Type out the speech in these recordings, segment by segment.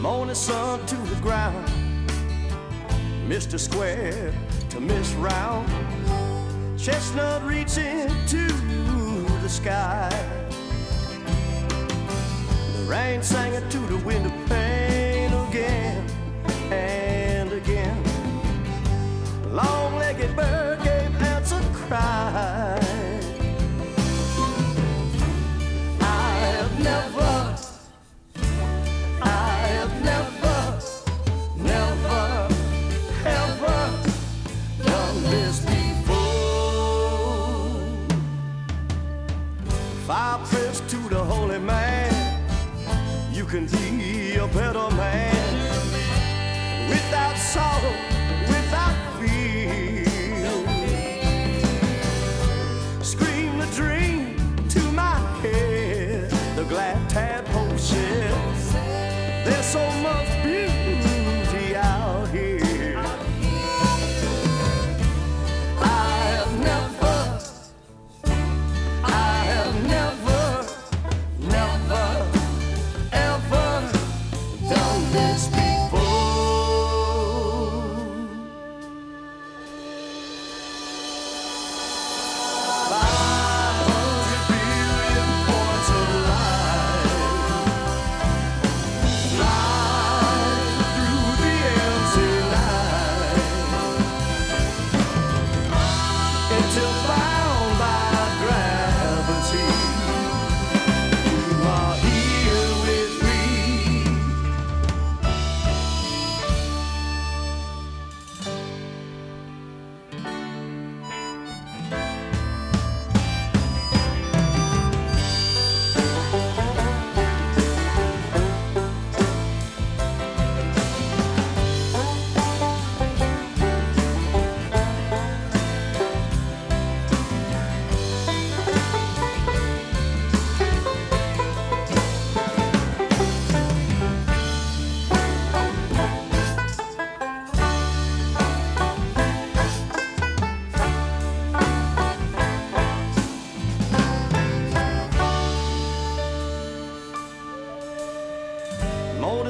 Morning sun to the ground, Mr. Square to Miss Round, chestnut reaching to the sky. The rain sang it to the window pane again and again. Long-legged bird Fire prayers to the holy man. You can be a better man without sorrow, without fear. Scream the dream to my head. The glad tadpole says there's so much beauty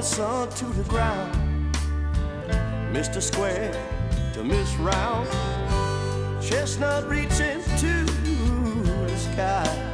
Sun to the ground, Mr. Square to Miss Round, chestnut reaching to the sky,